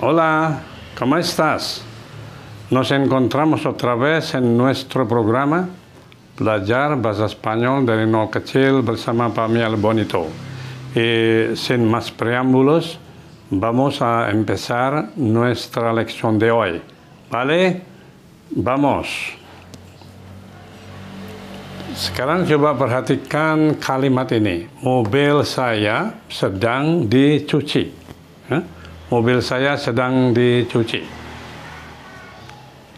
Hola, ¿cómo estás? Nos encontramos otra vez en nuestro programa Belajar Bahasa Spanyol dari nol kecil bersama Pak Miel Bonito. Y sin más preámbulos, vamos a empezar nuestra lección de hoy. ¿Vale? Vamos. Sekarang coba perhatikan kalimat ini. Mobil saya sedang dicuci. Hah? Mobil saya sedang dicuci.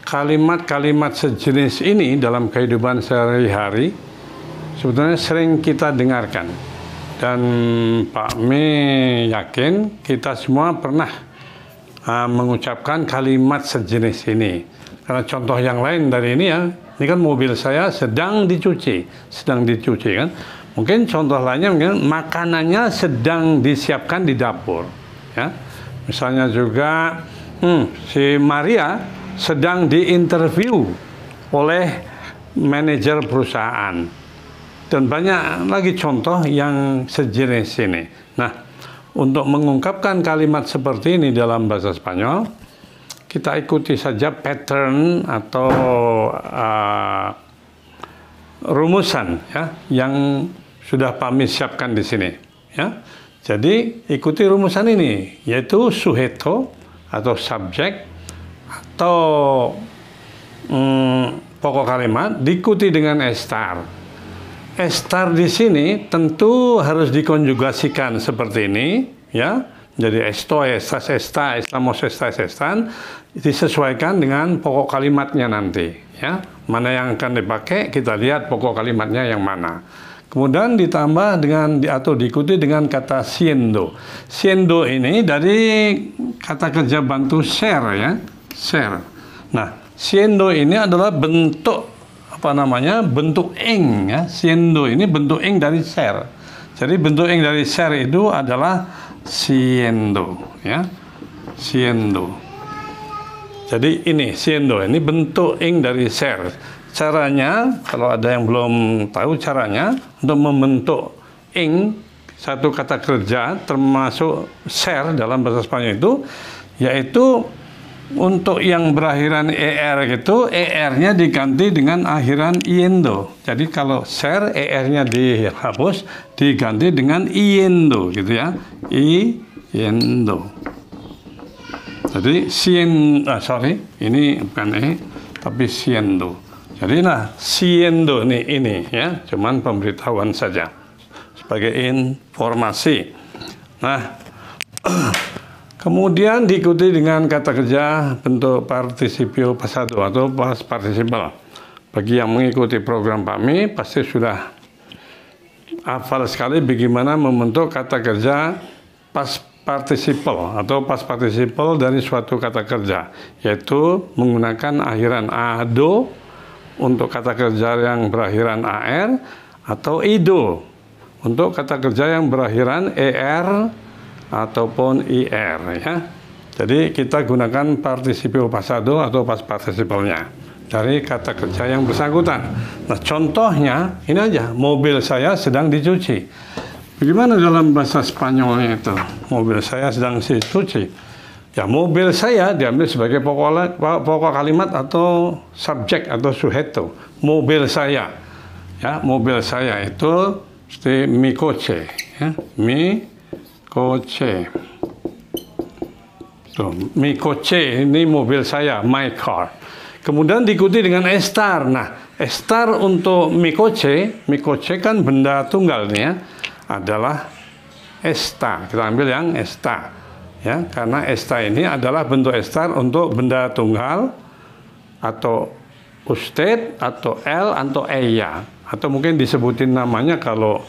Kalimat-kalimat sejenis ini dalam kehidupan sehari-hari sebetulnya sering kita dengarkan. Dan Pak Mi yakin kita semua pernah uh, mengucapkan kalimat sejenis ini. Karena contoh yang lain dari ini ya, ini kan mobil saya sedang dicuci, sedang dicuci kan. Mungkin contoh lainnya mungkin makanannya sedang disiapkan di dapur, ya. Misalnya juga, hmm, si Maria sedang diinterview oleh manajer perusahaan. Dan banyak lagi contoh yang sejenis ini. Nah, untuk mengungkapkan kalimat seperti ini dalam bahasa Spanyol, kita ikuti saja pattern atau uh, rumusan ya yang sudah kami siapkan di sini ya. Jadi ikuti rumusan ini yaitu suheto atau subjek atau hmm, pokok kalimat diikuti dengan estar. Estar di sini tentu harus dikonjugasikan seperti ini ya jadi esto, estas, esta, estamos, estas, estan disesuaikan dengan pokok kalimatnya nanti. Ya, mana yang akan dipakai kita lihat pokok kalimatnya yang mana. Kemudian ditambah dengan atau diikuti dengan kata siendo. Siendo ini dari kata kerja bantu share ya, share. Nah, siendo ini adalah bentuk apa namanya bentuk ing ya. Siendo ini bentuk ing dari share. Jadi bentuk ing dari share itu adalah siendo ya siendo jadi ini siendo ini bentuk ing dari share caranya kalau ada yang belum tahu caranya untuk membentuk ing satu kata kerja termasuk share dalam bahasa Spanyol itu yaitu untuk yang berakhiran er gitu er-nya diganti dengan akhiran iendo. Jadi kalau share er-nya dihapus diganti dengan iendo gitu ya. Iendo. Jadi sien ah, sorry, ini bukan e tapi siendo. Jadi nah siendo ini ini ya, cuman pemberitahuan saja sebagai informasi. Nah, Kemudian diikuti dengan kata kerja bentuk partisipio pasado atau pas participle. Bagi yang mengikuti program kami pasti sudah hafal sekali bagaimana membentuk kata kerja pas participle atau pas participle dari suatu kata kerja yaitu menggunakan akhiran ado untuk kata kerja yang berakhiran ar atau ido untuk kata kerja yang berakhiran er ataupun IR ya. Jadi kita gunakan participio pasado atau pas participalnya dari kata kerja yang bersangkutan. Nah contohnya ini aja, mobil saya sedang dicuci. Bagaimana dalam bahasa Spanyolnya itu? Mobil saya sedang dicuci. Ya mobil saya diambil sebagai pokok, pokok kalimat atau subjek atau sujeto. Mobil saya, ya mobil saya itu seperti mi coche, ya mi Koce. Tuh, mi Koce ini mobil saya, my car. Kemudian diikuti dengan estar. Nah, estar untuk mi Koce, mi Koce kan benda tunggal nih ya, adalah esta. Kita ambil yang esta. Ya, karena esta ini adalah bentuk estar untuk benda tunggal atau usted atau el atau eya atau mungkin disebutin namanya kalau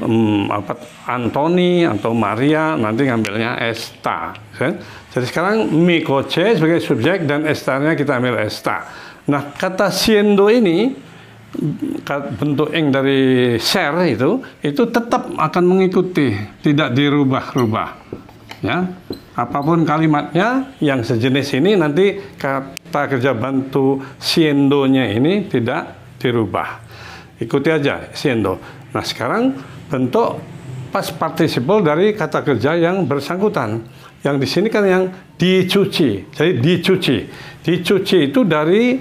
um, apa Antoni atau Maria nanti ngambilnya Esta. Ya. Jadi sekarang Mikoche sebagai subjek dan Estarnya kita ambil Esta. Nah kata siendo ini bentuk ing dari share itu itu tetap akan mengikuti tidak dirubah-rubah ya apa pun kalimatnya yang sejenis ini nanti kata kerja bantu siendonya ini tidak dirubah ikuti aja siendo nah sekarang bentuk pas participle dari kata kerja yang bersangkutan. Yang di sini kan yang dicuci. Jadi dicuci. Dicuci itu dari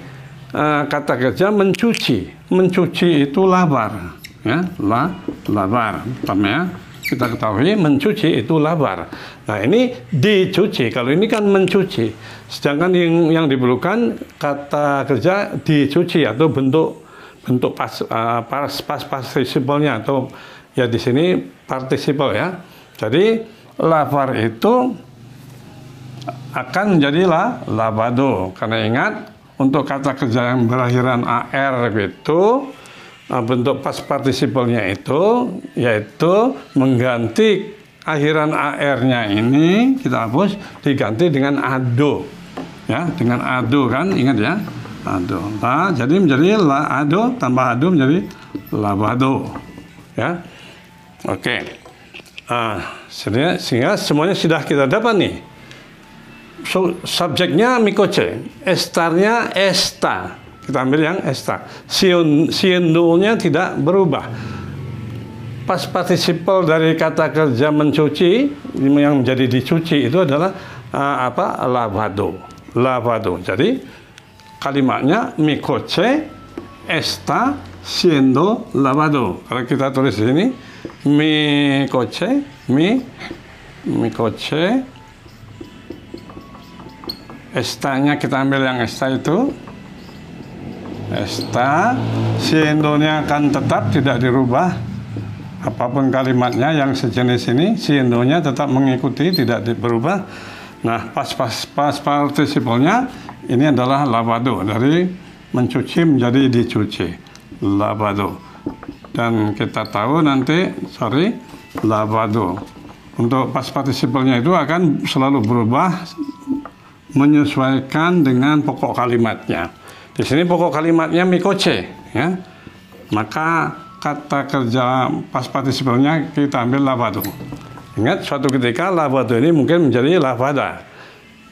uh, kata kerja mencuci. Mencuci itu labar, ya, la, labar. Pertama ya, kita ketahui mencuci itu labar. Nah ini dicuci. Kalau ini kan mencuci. Sedangkan yang yang diperlukan kata kerja dicuci atau bentuk bentuk pas uh, pas pas partisipalnya atau ya di sini partisipal ya. Jadi lavar itu akan menjadilah labado karena ingat untuk kata kerja yang berakhiran ar itu uh, bentuk pas partisipalnya itu yaitu mengganti akhiran ar-nya ini kita hapus diganti dengan ado ya dengan ado kan ingat ya? Ado nah jadi menjadi la ado tambah ado menjadi labado ya. Oke. Sehingga, sehingga semuanya sudah kita dapat nih. So, subjeknya mikoce. Estarnya esta kita ambil yang esta siendulnya tidak berubah. Pas participle dari kata kerja mencuci yang menjadi dicuci itu adalah uh, apa lavado. Lavado. Jadi kalimatnya mi coche está siendo lavado. Kalau kita tulis di sini mi coche, mi mi coche estanya kita ambil yang esta itu esta siendo-nya akan tetap tidak dirubah apa pun kalimatnya yang sejenis ini siendo-nya tetap mengikuti tidak berubah. Nah pas pas pas partisipalnya ini adalah lavado dari mencuci menjadi dicuci. Lavado. Dan kita tahu nanti sorry lavado. Untuk pas partisipalnya itu akan selalu berubah menyesuaikan dengan pokok kalimatnya di sini pokok kalimatnya mikoce ya maka kata kerja pas partisipalnya kita ambil lavado ingat suatu ketika lavado ini mungkin menjadi lavada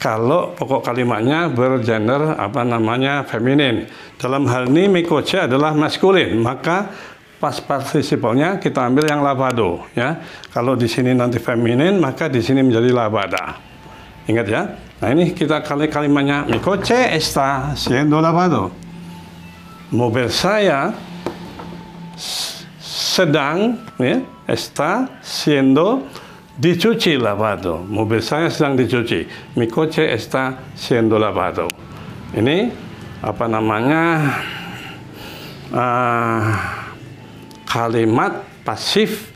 kalau pokok kalimatnya bergender apa namanya feminin. Dalam hal ini mikoce adalah maskulin, maka pas partisipalnya kita ambil yang lavado ya. Kalau di sini nanti feminin, maka di sini menjadi lavada. Ingat ya. Nah, ini kita kali kalimatnya mikoce está siendo lavado. Mobil saya sedang ya, está siendo dicuci lavado. Mobil saya sedang dicuci. Mi coche está siendo lavado. Ini apa namanya uh, kalimat pasif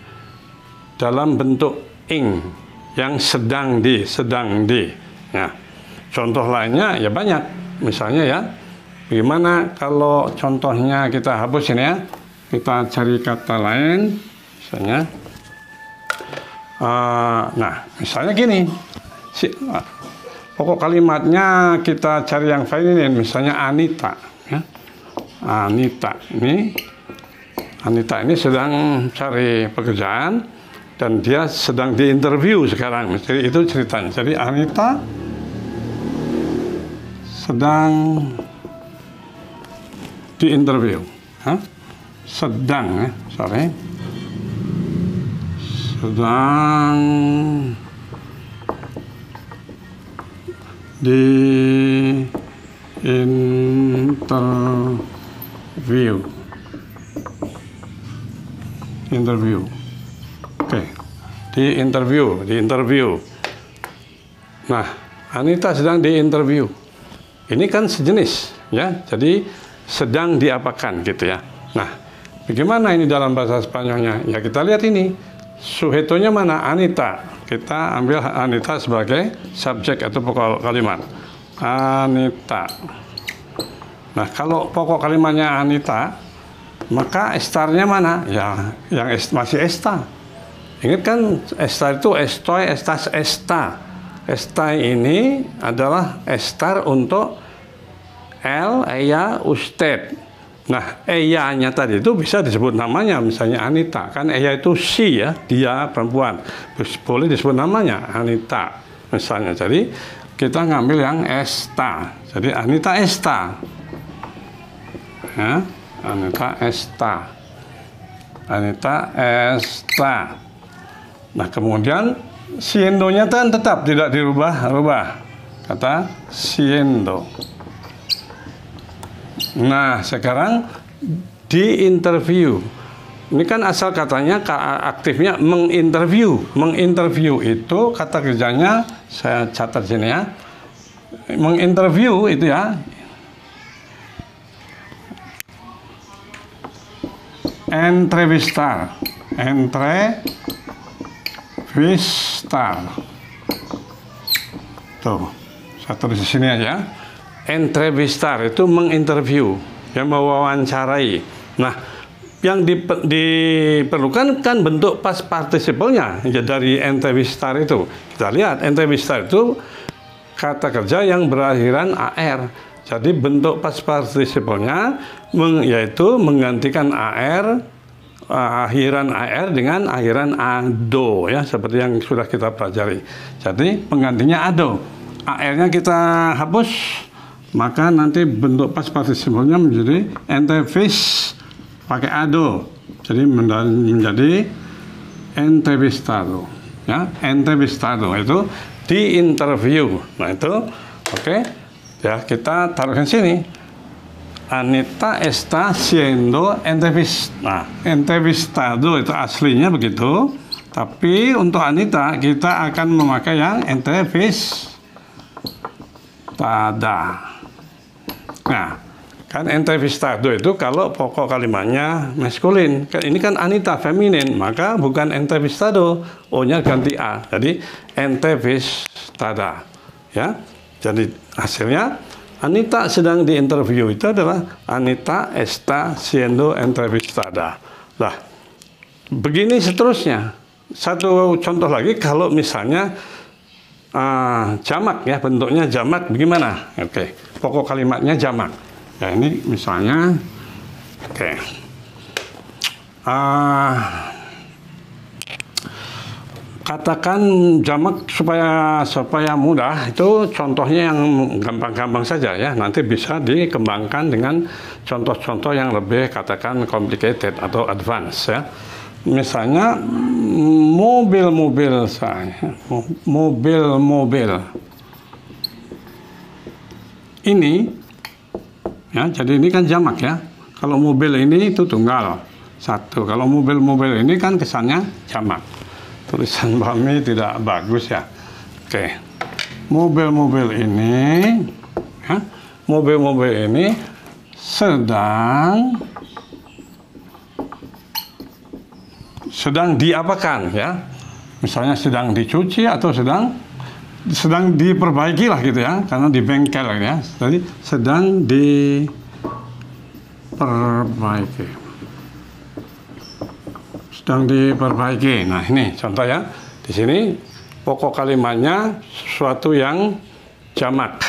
dalam bentuk ing yang sedang di sedang di. Ya. Contoh lainnya ya banyak. Misalnya ya, gimana kalau contohnya kita hapus ini ya, kita cari kata lain, misalnya Uh, nah, misalnya gini, si, uh, pokok kalimatnya kita cari yang feminin, misalnya Anita, ya. Anita ini, Anita ini sedang cari pekerjaan dan dia sedang diinterview sekarang. Jadi itu ceritanya. Jadi Anita sedang diinterview, huh? sedang ya, sorry sedang di interview interview oke di interview di interview nah Anita sedang di interview ini kan sejenis ya jadi sedang diapakan gitu ya nah bagaimana ini dalam bahasa Spanyolnya ya kita lihat ini Suhetonya mana? Anita. Kita ambil Anita sebagai subjek atau pokok kalimat. Anita. Nah, kalau pokok kalimatnya Anita, maka estarnya mana? Ya, yang est, masih esta. Ingat kan estar itu estoy, estas, esta. Esta ini adalah estar untuk el, ella, usted. Nah, Eya-nya tadi itu bisa disebut namanya, misalnya Anita. Kan Eya itu si ya, dia perempuan. Boleh disebut namanya, Anita. Misalnya, jadi kita ngambil yang Esta. Jadi Anita Esta. Ya, Anita Esta. Anita Esta. Nah, kemudian siendo-nya kan tetap tidak dirubah-rubah. Kata siendo. Nah, sekarang di interview. Ini kan asal katanya aktifnya menginterview. Menginterview itu kata kerjanya saya catat sini ya. Menginterview itu ya. Entrevistar. Entrevistar. Tuh, saya tulis di sini aja. Entrevistar itu menginterview, yang mewawancarai. Nah, yang diperlukan kan bentuk pas partisipalnya ya dari entrevistar itu. Kita lihat entrevistar itu kata kerja yang berakhiran AR. Jadi bentuk pas partisipalnya meng, yaitu menggantikan AR uh, akhiran AR dengan akhiran ADO ya seperti yang sudah kita pelajari. Jadi penggantinya ADO. AR-nya kita hapus maka nanti bentuk pas menjadi entrevis pakai ado jadi menjadi entrevistado ya entrevistado itu di interview nah itu oke okay. ya kita taruhkan sini Anita está siendo entrevist nah entrevistado itu aslinya begitu tapi untuk Anita kita akan memakai yang entrevistada nah Kan entrevistado itu kalau pokok kalimatnya maskulin. Ini kan Anita feminin, maka bukan entrevistado. O-nya ganti A. Jadi entrevistada. Ya. Jadi hasilnya Anita sedang diinterview itu adalah Anita está siendo entrevistada. Lah, begini seterusnya. Satu contoh lagi kalau misalnya uh, jamak ya bentuknya jamak bagaimana? Oke, okay. pokok kalimatnya jamak ya ini misalnya oke okay. uh, katakan jamak supaya supaya mudah itu contohnya yang gampang-gampang saja ya nanti bisa dikembangkan dengan contoh-contoh yang lebih katakan complicated atau advance ya misalnya mobil-mobil saya mobil-mobil ini Ya, jadi ini kan jamak ya. Kalau mobil ini itu tunggal satu. Kalau mobil-mobil ini kan kesannya jamak. Tulisan Bami tidak bagus ya. Oke. Mobil-mobil ini ya, mobil-mobil ini sedang sedang diapakan ya. Misalnya sedang dicuci atau sedang sedang diperbaiki lah gitu ya karena di bengkel ya jadi sedang diperbaiki sedang diperbaiki. Nah ini contoh ya. Di sini pokok kalimatnya sesuatu yang jamak.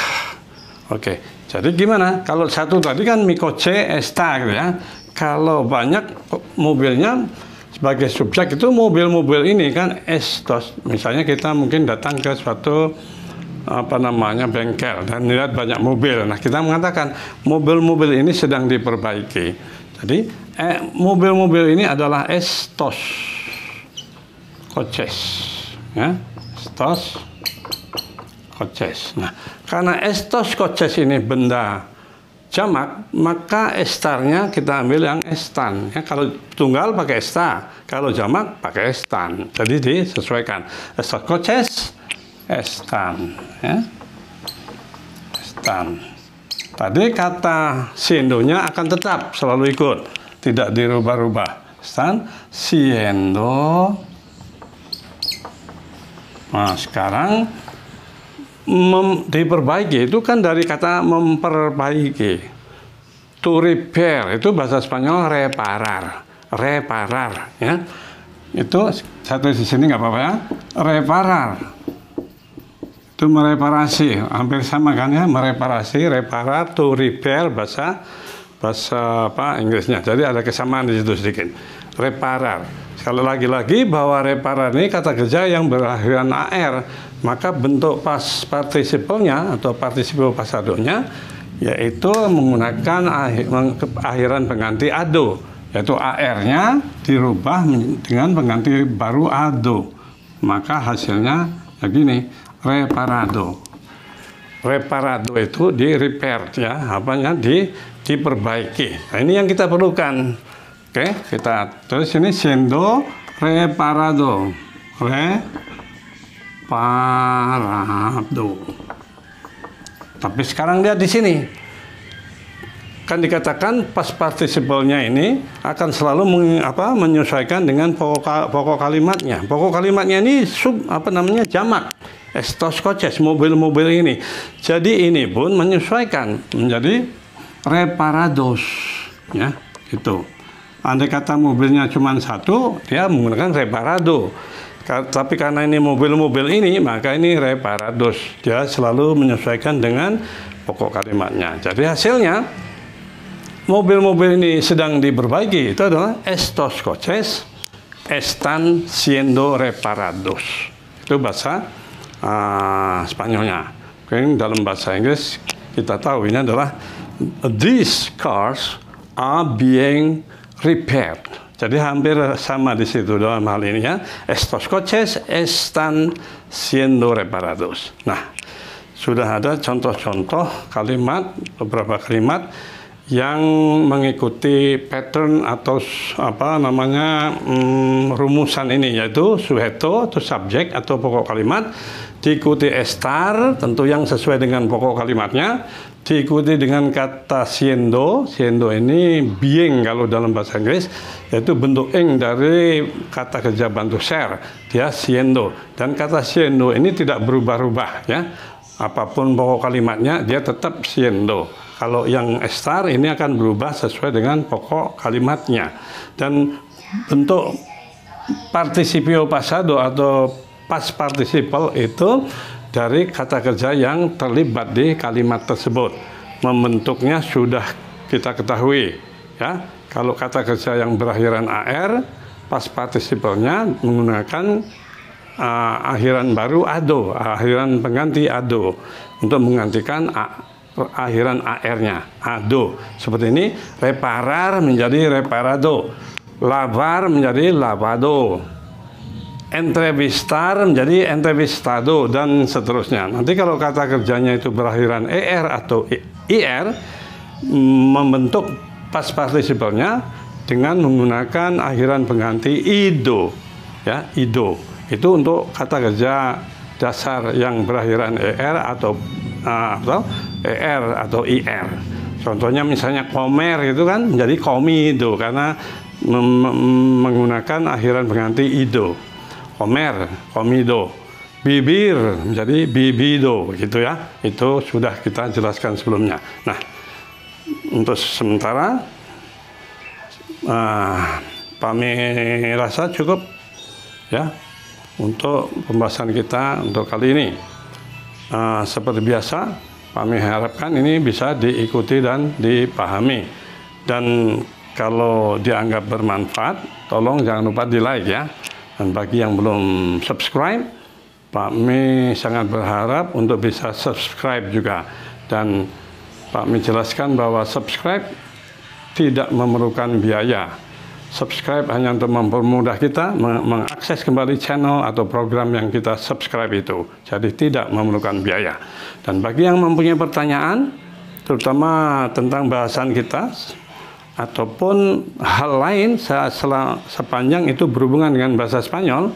Oke jadi gimana? Kalau satu tadi kan mikoce esta gitu ya. Kalau banyak mobilnya sebagai subjek itu mobil-mobil ini kan estos misalnya kita mungkin datang ke suatu apa namanya bengkel dan lihat banyak mobil. Nah kita mengatakan mobil-mobil ini sedang diperbaiki jadi eh, mobil-mobil ini adalah estos coches ya estos coches nah karena estos coches ini benda jamak, maka estarnya kita ambil yang estan. Ya, kalau tunggal pakai esta, kalau jamak pakai estan. Jadi disesuaikan. Estar koces, estan. Ya. Estan. Tadi kata siendonya akan tetap selalu ikut, tidak dirubah-rubah. Estan, siendo. Nah, sekarang mem, diperbaiki itu kan dari kata memperbaiki. To repair itu bahasa Spanyol reparar, reparar ya. Itu satu di sini nggak apa-apa ya. Reparar itu mereparasi, hampir sama kan ya, mereparasi, reparar, to repair bahasa bahasa apa Inggrisnya. Jadi ada kesamaan di situ sedikit. Reparar. Sekali lagi-lagi bahwa reparar ini kata kerja yang berakhiran AR maka bentuk pas partisipalnya atau partisipal pasadonya yaitu menggunakan akhiran pengganti ado yaitu AR-nya dirubah dengan pengganti baru ado maka hasilnya ya gini, reparado. Reparado itu di repair ya, apanya di diperbaiki. Nah, ini yang kita perlukan. Oke, kita terus ini siendo reparado. Reparado. Tapi sekarang dia di sini kan dikatakan pas partisipalnya ini akan selalu meng, apa, menyesuaikan dengan pokok, pokok kalimatnya. Pokok kalimatnya ini sub apa namanya jamak. Estos coches, mobil-mobil ini. Jadi ini pun menyesuaikan menjadi reparados, ya, itu. Andai kata mobilnya cuma satu, dia menggunakan reparado. Tapi karena ini mobil-mobil ini, maka ini reparados. Dia selalu menyesuaikan dengan pokok kalimatnya. Jadi hasilnya mobil-mobil ini sedang diperbaiki itu adalah estos coches están siendo reparados. Itu bahasa uh, Spanyolnya. Oke, dalam bahasa Inggris kita tahu ini adalah these cars are being repaired. Jadi hampir sama di situ dalam hal ini ya. Estos coches están siendo reparados. Nah, sudah ada contoh-contoh kalimat, beberapa kalimat yang mengikuti pattern atau apa namanya hmm, rumusan ini yaitu suheto atau subjek atau pokok kalimat diikuti estar tentu yang sesuai dengan pokok kalimatnya. Diikuti dengan kata siendo. Siendo ini being kalau dalam bahasa Inggris yaitu bentuk ing dari kata kerja bantu share. Dia siendo. Dan kata siendo ini tidak berubah-ubah ya. Apa pun pokok kalimatnya dia tetap siendo. Kalau yang estar ini akan berubah sesuai dengan pokok kalimatnya. Dan bentuk participio pasado atau pas participle itu dari kata kerja yang terlibat di kalimat tersebut. Membentuknya sudah kita ketahui. Ya, kalau kata kerja yang berakhiran AR, pas partisipalnya menggunakan uh, akhiran baru ado, akhiran pengganti ado untuk menggantikan akhiran AR-nya, ado. Seperti ini, reparar menjadi reparado, lavar menjadi lavado, entrevistar menjadi entrevistado, dan seterusnya. Nanti kalau kata kerjanya itu berakhiran ER atau IR, membentuk pas partisipalnya dengan menggunakan akhiran pengganti ido, ya, ido. Itu untuk kata kerja dasar yang berakhiran ER atau ER atau IR. Contohnya misalnya komer itu kan menjadi komi itu karena menggunakan akhiran pengganti ido. Komer, komido. Bibir menjadi bibido gitu ya. Itu sudah kita jelaskan sebelumnya. Nah, untuk sementara uh, kami rasa cukup ya untuk pembahasan kita untuk kali ini. Uh, seperti biasa, kami harapkan ini bisa diikuti dan dipahami. Dan kalau dianggap bermanfaat, tolong jangan lupa di like ya. Dan bagi yang belum subscribe, Pak Mi sangat berharap untuk bisa subscribe juga. Dan Pak Mi jelaskan bahwa subscribe tidak memerlukan biaya subscribe hanya untuk mempermudah kita mengakses kembali channel atau program yang kita subscribe itu. Jadi tidak memerlukan biaya. Dan bagi yang mempunyai pertanyaan, terutama tentang bahasan kita, ataupun hal lain sepanjang itu berhubungan dengan bahasa Spanyol,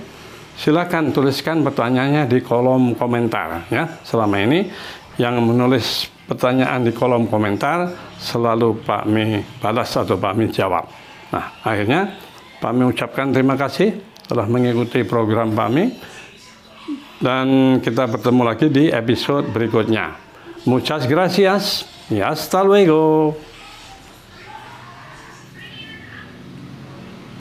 silakan tuliskan pertanyaannya di kolom komentar. Ya, selama ini yang menulis pertanyaan di kolom komentar selalu Pak Mi balas atau Pak Mi jawab. Nah, akhirnya kami ucapkan terima kasih telah mengikuti program kami dan kita bertemu lagi di episode berikutnya. Muchas gracias y hasta luego.